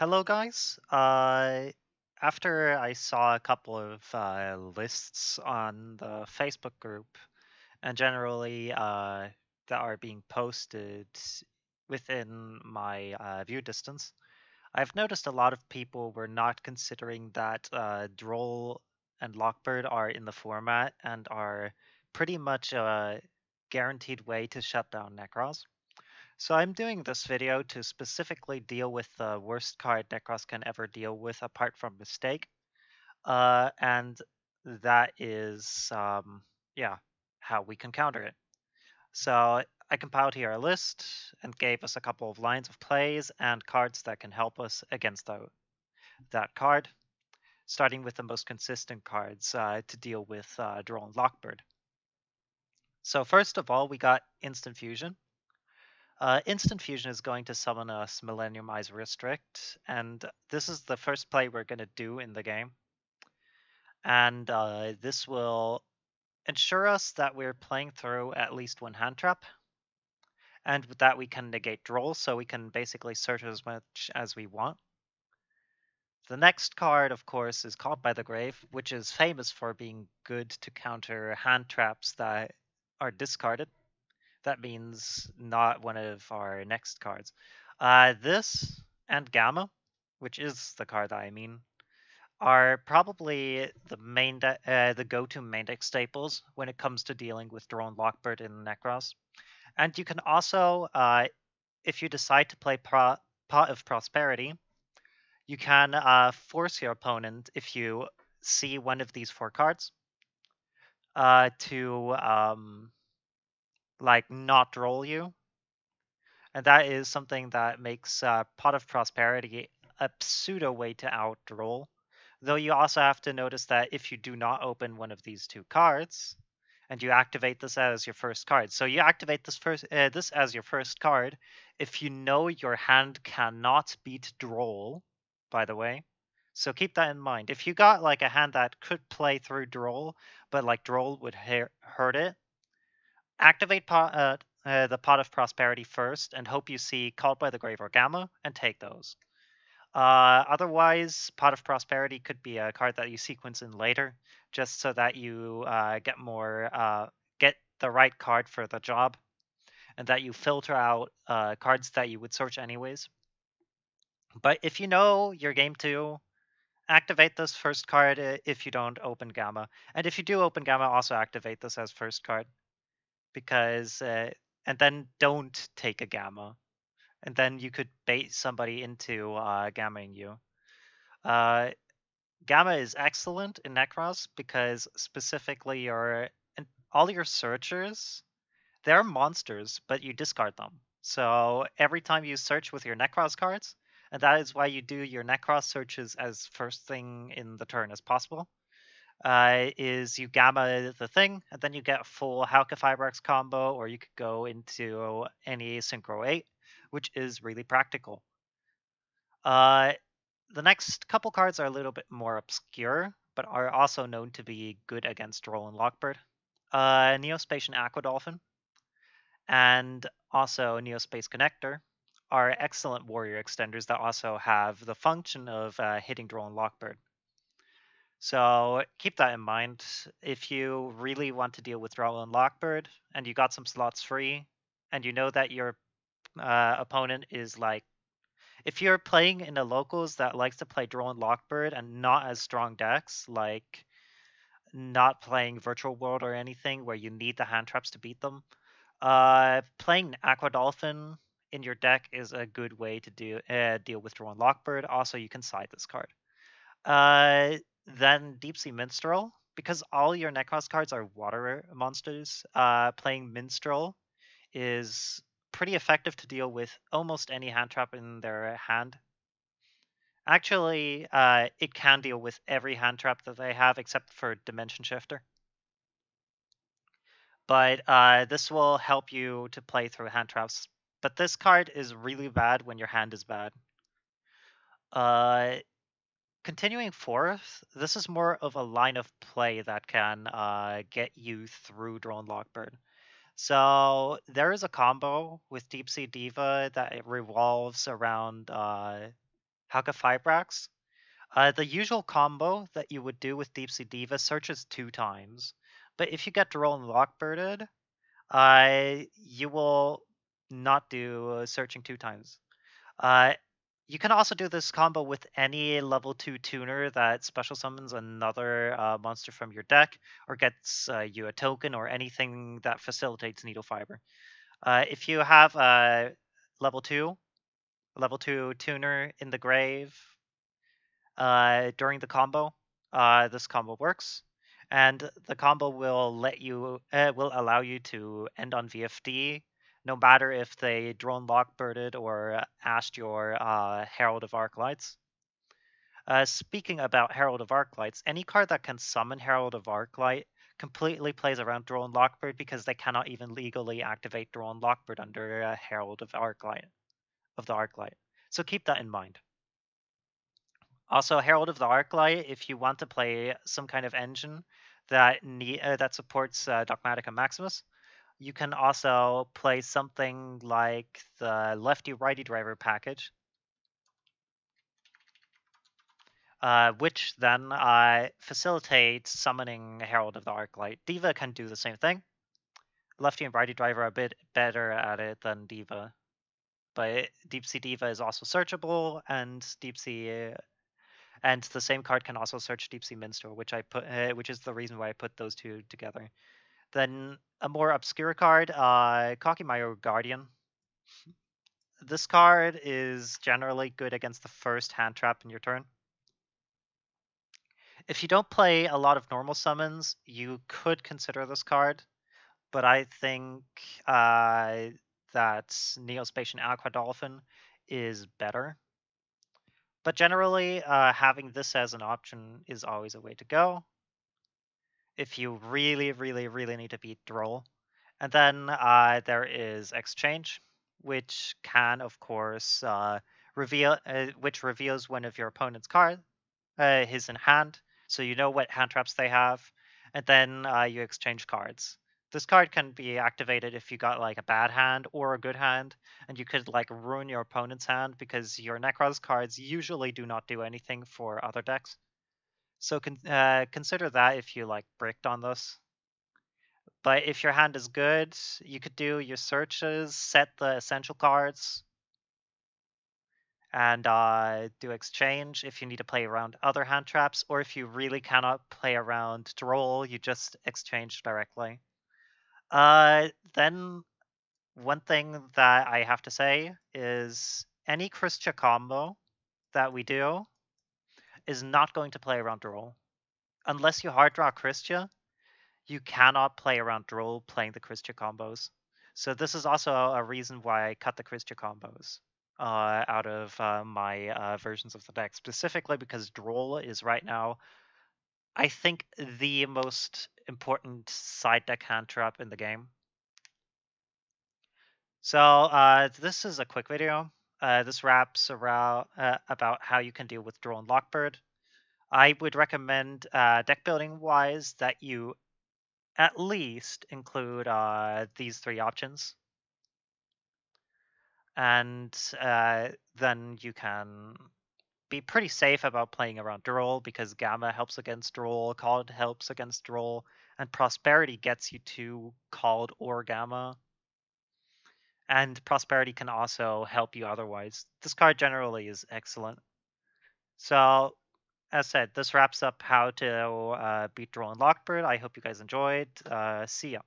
Hello, guys. Uh, after I saw a couple of uh, lists on the Facebook group and generally uh, that are being posted within my uh, view distance, I've noticed a lot of people were not considering that uh, Droll and Lockbird are in the format and are pretty much a guaranteed way to shut down Nekroz. So I'm doing this video to specifically deal with the worst card Nekroz can ever deal with apart from Mistake. Uh, and that is, um, yeah, how we can counter it. So I compiled here a list and gave us a couple of lines of plays and cards that can help us against the, that card, starting with the most consistent cards uh, to deal with uh, and Lockbird. So first of all, we got Instant Fusion. Uh, Instant Fusion is going to summon us Millennium Eyes Restrict, and this is the first play we're going to do in the game. And uh, this will ensure us that we're playing through at least one hand trap, and with that we can negate Droll, so we can basically search as much as we want. The next card, of course, is Called by the Grave, which is famous for being good to counter hand traps that are discarded that means not one of our next cards. Uh, this and Gamma, which is the card that I mean, are probably the main de- uh, the go-to main deck staples when it comes to dealing with Droll and Lockbird in Nekroz. And you can also, uh, if you decide to play Pro- Pot of Prosperity, you can uh, force your opponent, if you see one of these four cards, uh, to um, like not roll you. And that is something that makes uh, Pot of Prosperity a pseudo way to out roll. Though you also have to notice that if you do not open one of these two cards, and you activate this as your first card. So you activate this first uh, this as your first card if you know your hand cannot beat Droll, by the way. So keep that in mind. If you got like a hand that could play through Droll, but like Droll would hurt it, activate pot, uh, uh, the Pot of Prosperity first and hope you see Called by the Grave or Gamma and take those. Uh, otherwise, Pot of Prosperity could be a card that you sequence in later, just so that you uh, get more, uh, get the right card for the job, and that you filter out uh, cards that you would search anyways. But if you know your game two, activate this first card if you don't open Gamma, and if you do open Gamma, also activate this as first card because uh, and then don't take a gamma and then you could bait somebody into uh, gammaing you. Uh, gamma is excellent in nekroz because specifically your all your searchers they're monsters but you discard them. So every time you search with your nekroz cards and that is why you do your nekroz searches as first thing in the turn as possible uh, is you gamma the thing, and then you get full Hauke Fibrex combo, or you could go into any Synchro 8, which is really practical. Uh, the next couple cards are a little bit more obscure, but are also known to be good against Droll and Lockbird. Uh, Neo-Spacian Aquadolphin and also Neospace Connector are excellent warrior extenders that also have the function of uh, hitting Droll and Lockbird. So keep that in mind. If you really want to deal with Droll and Lockbird, and you got some slots free, and you know that your uh, opponent is like, if you're playing in the locals that likes to play Droll and Lockbird and not as strong decks, like not playing Virtual World or anything where you need the hand traps to beat them, uh, playing Aquadolphin in your deck is a good way to do uh, deal with Droll and Lockbird. Also, you can side this card. Uh, then Deep Sea Minstrel, because all your Nekroz cards are water monsters, uh, playing Minstrel is pretty effective to deal with almost any hand trap in their hand. Actually, uh, it can deal with every hand trap that they have except for Dimension Shifter. But uh, this will help you to play through hand traps. But this card is really bad when your hand is bad. Uh, continuing forth, this is more of a line of play that can uh, get you through Droll and Lockbird. So there is a combo with Deep Sea Diva that revolves around uh, Hauka Fibrax. Uh, the usual combo that you would do with Deep Sea Diva searches two times. But if you get Droll and Lockbirded, uh, you will not do uh, searching two times. Uh, you can also do this combo with any level 2 tuner that special summons another uh, monster from your deck or gets uh, you a token or anything that facilitates Needle Fiber. Uh, if you have a level 2, level 2 tuner in the grave uh, during the combo, uh, this combo works. And the combo will let you, uh, will allow you to end on VFD no matter if they drone lockbirded or asked your uh, Herald of Arclights. Uh, speaking about Herald of Arc Lights, any card that can summon Herald of Arc Light completely plays around Droll and Lockbird because they cannot even legally activate Droll and Lockbird under uh, Herald of Arclight of the Arclight. So keep that in mind. Also, Herald of the Arclight, if you want to play some kind of engine that need, uh, that supports uh, Dogmatika Maximus, you can also play something like the lefty righty driver package, uh, which then uh, facilitates summoning Herald of the Arclight. Diva can do the same thing. Lefty and righty driver are a bit better at it than Diva, but Deep Sea Diva is also searchable, and Deep Sea. Uh, and the same card can also search Deep Sea Minstrel, which I put, uh, which is the reason why I put those two together. Then a more obscure card, uh, Kokimaru Guardian. This card is generally good against the first hand trap in your turn. If you don't play a lot of normal summons, you could consider this card, but I think uh, that Neo-Spacian Aqua Dolphin is better. But generally, uh, having this as an option is always a way to go if you really, really, really need to beat Droll. And then uh, there is Exchange, which can, of course, uh, reveal, uh, which reveals one of your opponent's cards, uh, his in hand, so you know what hand traps they have, and then uh, you exchange cards. This card can be activated if you got like a bad hand or a good hand, and you could like ruin your opponent's hand because your Nekroz cards usually do not do anything for other decks. So con uh, consider that if you like bricked on this. But if your hand is good, you could do your searches, set the essential cards, and uh, do exchange if you need to play around other hand traps, or if you really cannot play around Droll, you just exchange directly. Uh, then one thing that I have to say is any Kristya combo that we do is not going to play around Droll. Unless you hard draw Kristya, you cannot play around Droll playing the Kristya combos. So this is also a reason why I cut the Kristya combos uh, out of uh, my uh, versions of the deck, specifically because Droll is right now, I think, the most important side deck hand trap in the game. So uh, this is a quick video. Uh, this wraps around uh, about how you can deal with Droll and Lockbird. I would recommend uh, deck building wise that you at least include uh, these three options. And uh, then you can be pretty safe about playing around Droll because Gamma helps against Droll, Called helps against Droll, and Prosperity gets you to Called or Gamma and prosperity can also help you otherwise. This card generally is excellent. So, as said, this wraps up how to uh, beat Droll and Lockbird. I hope you guys enjoyed. Uh, see ya.